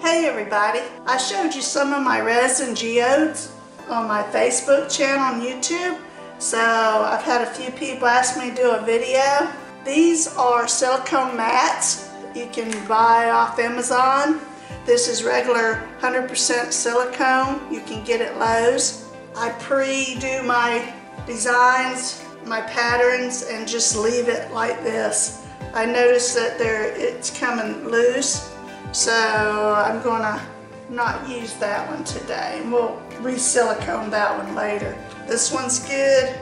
Hey everybody, I showed you some of my resin geodes on my Facebook channel on YouTube. So I've had a few people ask me to do a video. These are silicone mats you can buy off Amazon. This is regular 100% silicone. You can get at Lowe's. I pre-do my designs, my patterns, and just leave it like this. I noticed that there it's coming loose, so I'm gonna not use that one today. We'll re-silicone that one later. This one's good,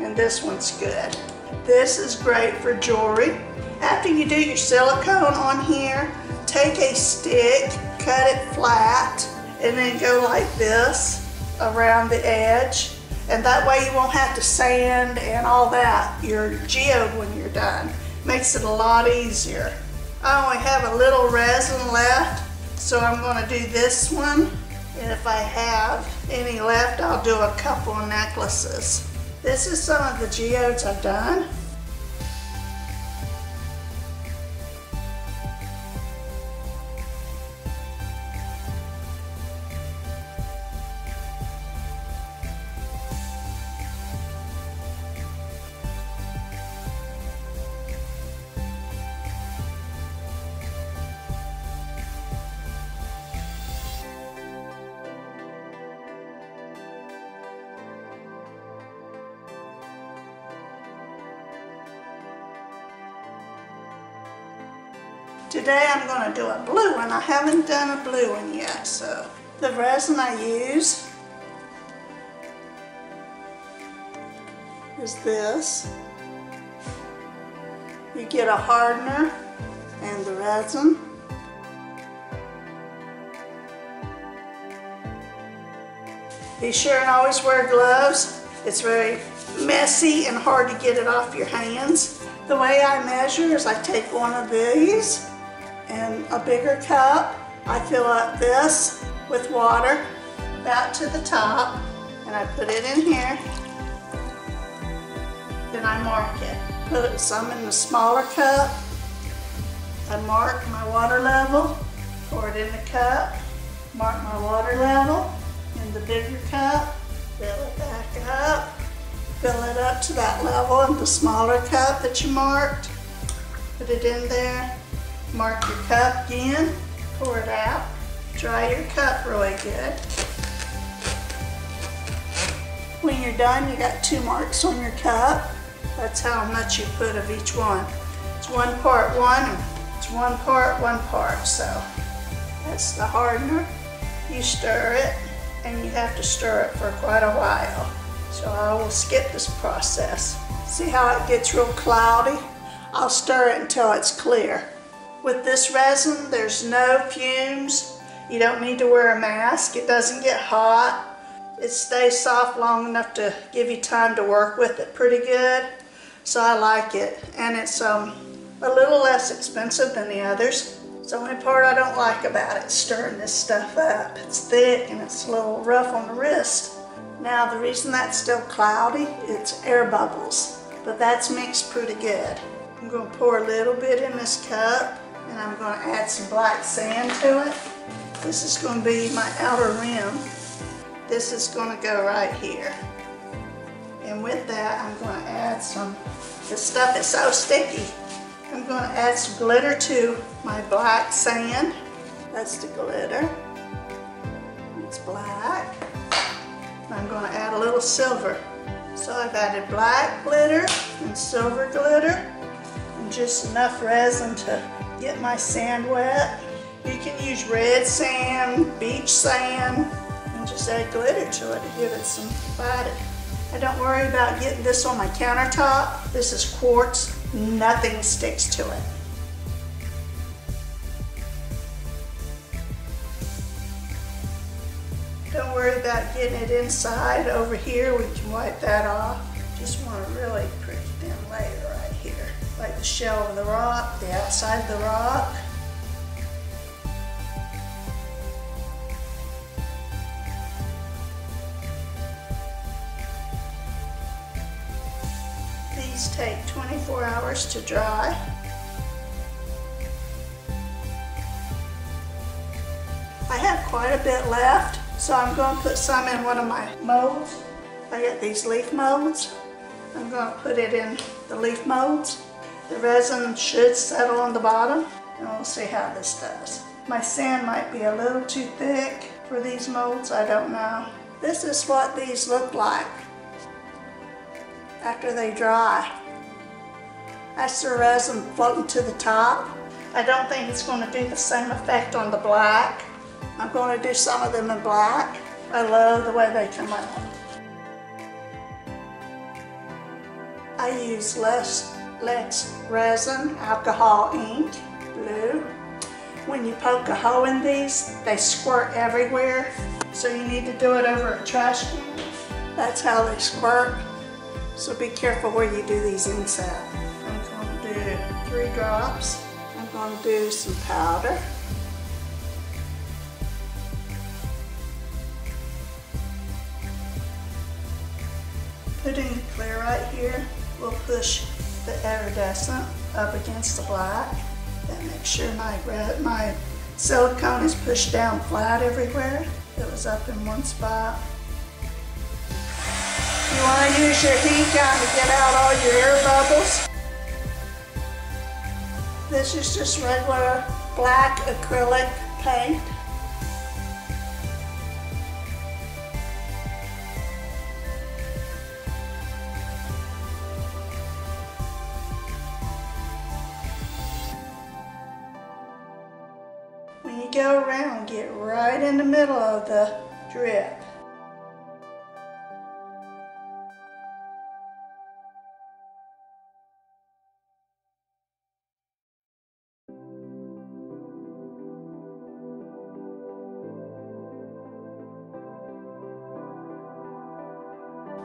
and this one's good. This is great for jewelry. After you do your silicone on here, take a stick, cut it flat, and then go like this around the edge. And that way you won't have to sand and all that, your geode when you're done. Makes it a lot easier. I only have a little resin left, so I'm gonna do this one. And if I have any left, I'll do a couple necklaces. This is some of the geodes I've done. Today I'm going to do a blue one. I haven't done a blue one yet, so the resin I use is this. You get a hardener and the resin. Be sure and always wear gloves. It's very messy and hard to get it off your hands. The way I measure is I take one of these a bigger cup. I fill up this with water about to the top and I put it in here. Then I mark it. Put some in the smaller cup. I mark my water level, pour it in the cup, mark my water level in the bigger cup, fill it back up, fill it up to that level in the smaller cup that you marked, put it in there, Mark your cup again, pour it out, dry your cup really good. When you're done, you got two marks on your cup. That's how much you put of each one. It's one part one, it's one part, one part. So that's the hardener. You stir it, and you have to stir it for quite a while. So I will skip this process. See how it gets real cloudy? I'll stir it until it's clear. With this resin, there's no fumes. You don't need to wear a mask. It doesn't get hot. It stays soft long enough to give you time to work with it pretty good. So I like it. And it's um, a little less expensive than the others. It's the only part I don't like about it, stirring this stuff up. It's thick and it's a little rough on the wrist. Now the reason that's still cloudy, it's air bubbles. But that's mixed pretty good. I'm going to pour a little bit in this cup and I'm going to add some black sand to it. This is going to be my outer rim. This is going to go right here. And with that, I'm going to add some, this stuff is so sticky. I'm going to add some glitter to my black sand. That's the glitter. It's black. I'm going to add a little silver. So I've added black glitter and silver glitter just enough resin to get my sand wet. You can use red sand, beach sand, and just add glitter to it to give it some body. I don't worry about getting this on my countertop. This is quartz, nothing sticks to it. Don't worry about getting it inside. Over here, we can wipe that off. Just want a really pretty like the shell of the rock, the outside of the rock. These take 24 hours to dry. I have quite a bit left, so I'm going to put some in one of my molds. I got these leaf molds. I'm going to put it in the leaf molds. The resin should settle on the bottom, and we'll see how this does. My sand might be a little too thick for these molds, I don't know. This is what these look like after they dry. That's the resin floating to the top. I don't think it's going to do the same effect on the black. I'm going to do some of them in black. I love the way they come out. I use less, less resin, alcohol ink, blue. When you poke a hole in these, they squirt everywhere. So you need to do it over a trash can. That's how they squirt. So be careful where you do these inside. I'm going to do three drops. I'm going to do some powder. Putting clear right here will push the iridescent up against the black. That makes sure my, my silicone is pushed down flat everywhere. It was up in one spot. You want to use your heat gun to get out all your air bubbles. This is just regular black acrylic paint. Go around, get right in the middle of the drip.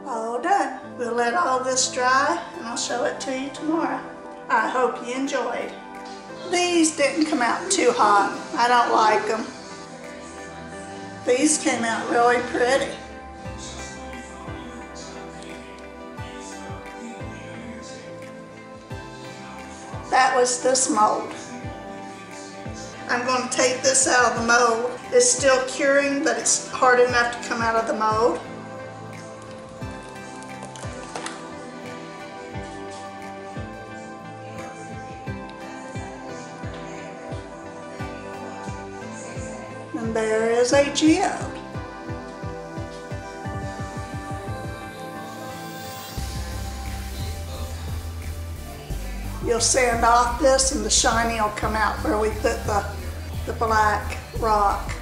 All done. We'll let all this dry and I'll show it to you tomorrow. I hope you enjoyed. These didn't come out too hot. I don't like them. These came out really pretty. That was this mold. I'm going to take this out of the mold. It's still curing, but it's hard enough to come out of the mold. And there is a geode. You'll sand off this and the shiny will come out where we put the, the black rock.